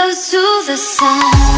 close to the sun.